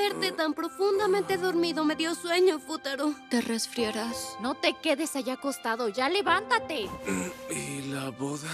verte tan profundamente dormido me dio sueño, Futaro. Te resfriarás. No te quedes allá acostado, ya levántate. Eh, ¿Y la boda?